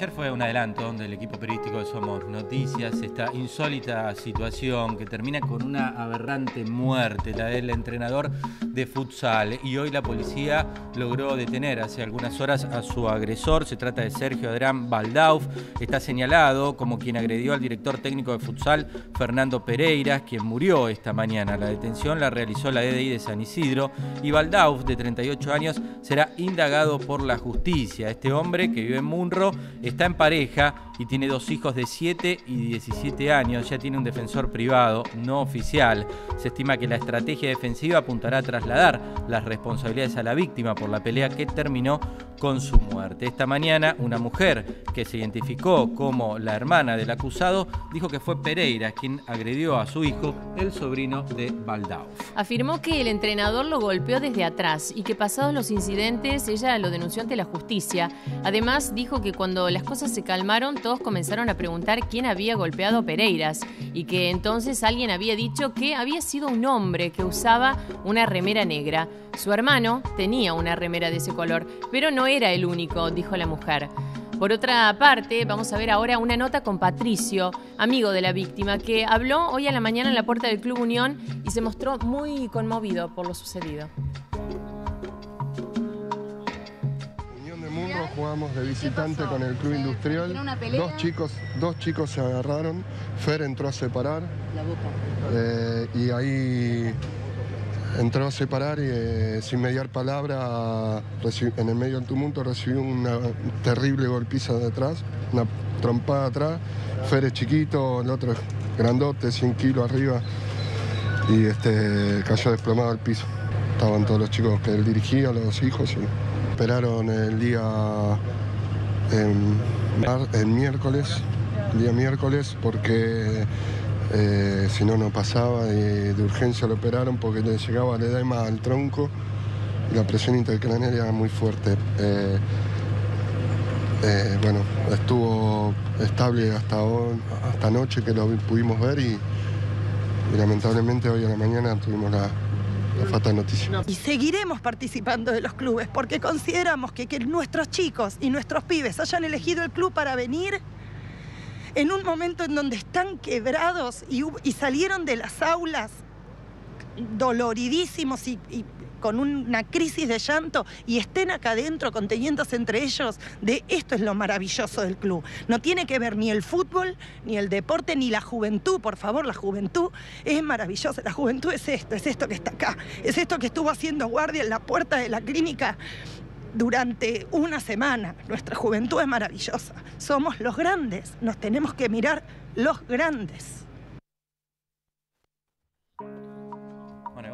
Ayer fue un adelanto del equipo periodístico de Somos Noticias, esta insólita situación que termina con una aberrante muerte, la del entrenador de futsal. Y hoy la policía logró detener hace algunas horas a su agresor. Se trata de Sergio Adrián Baldauf. Está señalado como quien agredió al director técnico de futsal, Fernando Pereiras, quien murió esta mañana. La detención la realizó la DDI de San Isidro y Baldauf, de 38 años, será indagado por la justicia. Este hombre que vive en Munro está en pareja y tiene dos hijos de 7 y 17 años. Ya tiene un defensor privado, no oficial. Se estima que la estrategia defensiva apuntará a trasladar las responsabilidades a la víctima por la pelea que terminó con su muerte. Esta mañana, una mujer que se identificó como la hermana del acusado dijo que fue Pereira quien agredió a su hijo, el sobrino de Baldao. Afirmó que el entrenador lo golpeó desde atrás y que pasados los incidentes ella lo denunció ante la justicia. Además, dijo que cuando las cosas se calmaron, todos comenzaron a preguntar quién había golpeado a Pereiras y que entonces alguien había dicho que había sido un hombre que usaba una remera negra. Su hermano tenía una remera de ese color, pero no era el único, dijo la mujer. Por otra parte, vamos a ver ahora una nota con Patricio, amigo de la víctima, que habló hoy a la mañana en la puerta del Club Unión y se mostró muy conmovido por lo sucedido. jugamos de visitante con el club industrial. Dos chicos, dos chicos se agarraron. Fer entró a separar. Eh, y ahí entró a separar y eh, sin mediar palabra, en el medio del tumulto recibió una terrible golpiza de atrás, una trompada atrás. Fer es chiquito, el otro grandote, 100 kilos arriba. Y este, cayó desplomado al piso. Estaban todos los chicos que él dirigía, los hijos. Y esperaron el día el miércoles, el día miércoles, porque eh, si no, no pasaba de urgencia lo operaron porque le llegaba el edema al tronco y la presión intercraneal era muy fuerte. Eh, eh, bueno, estuvo estable hasta, hasta anoche que lo pudimos ver y lamentablemente hoy a la mañana tuvimos la, noticia. Y seguiremos participando de los clubes porque consideramos que, que nuestros chicos y nuestros pibes hayan elegido el club para venir en un momento en donde están quebrados y, y salieron de las aulas doloridísimos y, con una crisis de llanto y estén acá adentro conteniéndose entre ellos de esto es lo maravilloso del club. No tiene que ver ni el fútbol, ni el deporte, ni la juventud, por favor, la juventud es maravillosa. La juventud es esto, es esto que está acá, es esto que estuvo haciendo guardia en la puerta de la clínica durante una semana. Nuestra juventud es maravillosa. Somos los grandes, nos tenemos que mirar los grandes.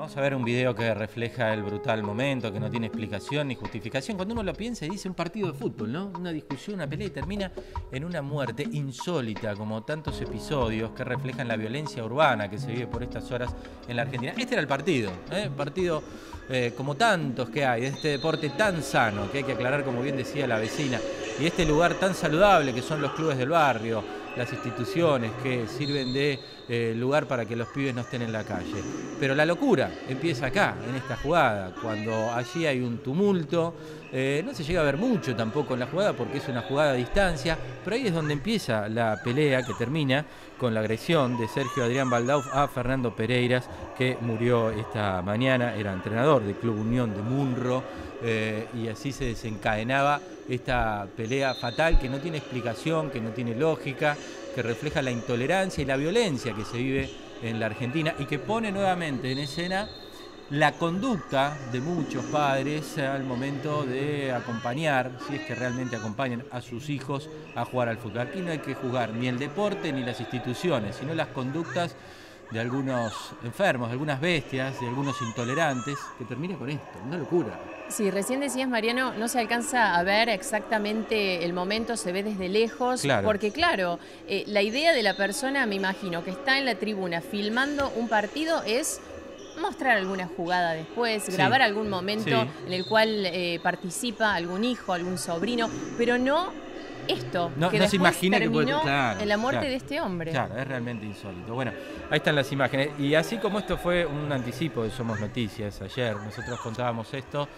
Vamos a ver un video que refleja el brutal momento, que no tiene explicación ni justificación. Cuando uno lo piensa y dice un partido de fútbol, ¿no? Una discusión, una pelea y termina en una muerte insólita, como tantos episodios que reflejan la violencia urbana que se vive por estas horas en la Argentina. Este era el partido, ¿eh? Partido eh, como tantos que hay, de este deporte tan sano, que hay que aclarar, como bien decía la vecina, y este lugar tan saludable que son los clubes del barrio las instituciones que sirven de eh, lugar para que los pibes no estén en la calle. Pero la locura empieza acá, en esta jugada, cuando allí hay un tumulto, eh, no se llega a ver mucho tampoco en la jugada porque es una jugada a distancia, pero ahí es donde empieza la pelea que termina con la agresión de Sergio Adrián Baldauf a Fernando Pereiras, que murió esta mañana, era entrenador del Club Unión de Munro, eh, y así se desencadenaba esta pelea fatal que no tiene explicación, que no tiene lógica, que refleja la intolerancia y la violencia que se vive en la Argentina y que pone nuevamente en escena la conducta de muchos padres al momento de acompañar, si es que realmente acompañan a sus hijos a jugar al fútbol. Aquí no hay que jugar ni el deporte ni las instituciones, sino las conductas de algunos enfermos, de algunas bestias, de algunos intolerantes, que termina con esto, una locura. Sí, recién decías, Mariano, no se alcanza a ver exactamente el momento, se ve desde lejos, porque claro, eh, la idea de la persona, me imagino, que está en la tribuna filmando un partido es mostrar alguna jugada después, grabar algún momento en el cual eh, participa algún hijo, algún sobrino, pero no esto no, que se imagina que puede, en la muerte de este hombre. Claro, es realmente insólito. Bueno, ahí están las imágenes. Y así como esto fue un anticipo de Somos Noticias ayer, nosotros contábamos esto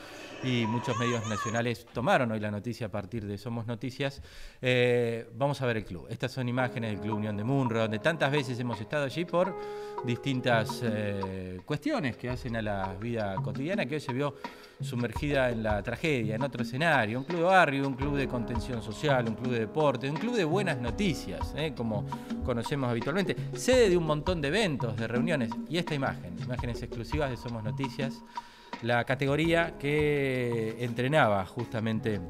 y muchos medios nacionales tomaron hoy la noticia a partir de Somos Noticias. Eh, vamos a ver el club. Estas son imágenes del Club Unión de Munro, donde tantas veces hemos estado allí por distintas eh, cuestiones que hacen a la vida cotidiana, que hoy se vio sumergida en la tragedia, en otro escenario. Un club de barrio, un club de contención social, un club de deporte, un club de buenas noticias, eh, como conocemos habitualmente. Sede de un montón de eventos, de reuniones. Y esta imagen, imágenes exclusivas de Somos Noticias la categoría que entrenaba justamente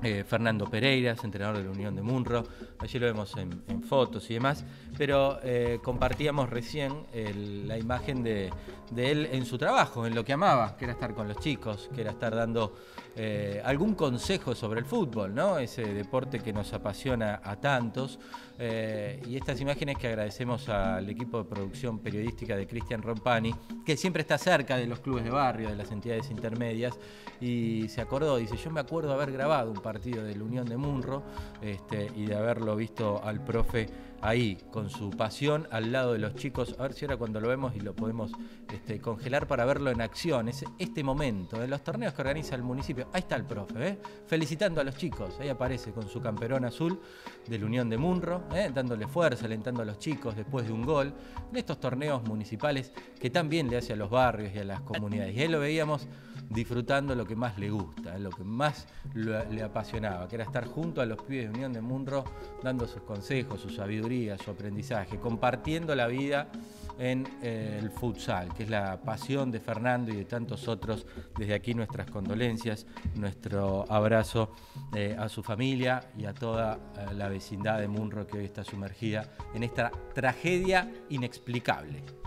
eh, Fernando Pereiras, entrenador de la Unión de Munro. Allí lo vemos en, fotos y demás, pero eh, compartíamos recién la imagen de, él en su trabajo, en lo que amaba, que era estar con los chicos, que era estar dando eh, algún consejo sobre el fútbol, ¿no? Ese deporte que nos apasiona a tantos. Y estas imágenes que agradecemos al equipo de producción periodística de Cristian Rompani, que siempre está cerca de los clubes de barrio, de las entidades intermedias, y se acordó, dice, yo me acuerdo haber grabado un partido de la Unión de Munro este, y de haberlo visto al profe ahí, con su pasión, al lado de los chicos. A ver si ahora cuando lo vemos y lo podemos este, congelar para verlo en acción. Es este momento, en los torneos que organiza el municipio. Ahí está el profe, ¿eh? felicitando a los chicos. Ahí aparece con su camperón azul de la Unión de Munro, ¿eh? dándole fuerza, alentando a los chicos después de un gol. En estos torneos municipales que también le hace a los barrios y a las comunidades. Y ahí lo veíamos disfrutando lo que más le gusta, lo que más le apasionaba, que era estar junto a los pibes de Unión de Munro, dando sus consejos, su sabiduría, su aprendizaje, compartiendo la vida en eh, el futsal, que es la pasión de Fernando y de tantos otros. Desde aquí nuestras condolencias, nuestro abrazo eh, a su familia y a toda eh, la vecindad de Munro que hoy está sumergida en esta tragedia inexplicable.